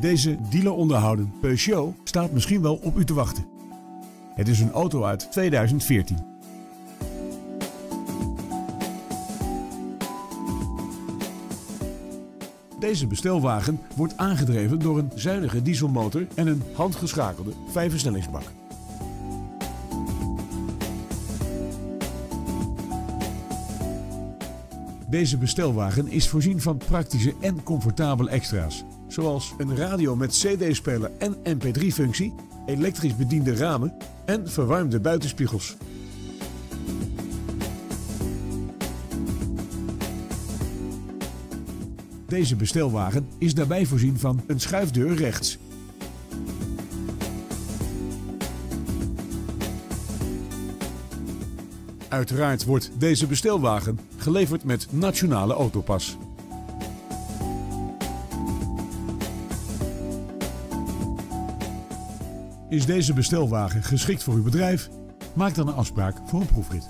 Deze dealer onderhouden Peugeot staat misschien wel op u te wachten. Het is een auto uit 2014. Deze bestelwagen wordt aangedreven door een zuinige dieselmotor en een handgeschakelde vijfversnellingsbak. Deze bestelwagen is voorzien van praktische en comfortabele extra's. Zoals een radio met cd-speler en mp3-functie, elektrisch bediende ramen en verwarmde buitenspiegels. Deze bestelwagen is daarbij voorzien van een schuifdeur rechts. Uiteraard wordt deze bestelwagen geleverd met nationale autopas. Is deze bestelwagen geschikt voor uw bedrijf? Maak dan een afspraak voor een proefrit.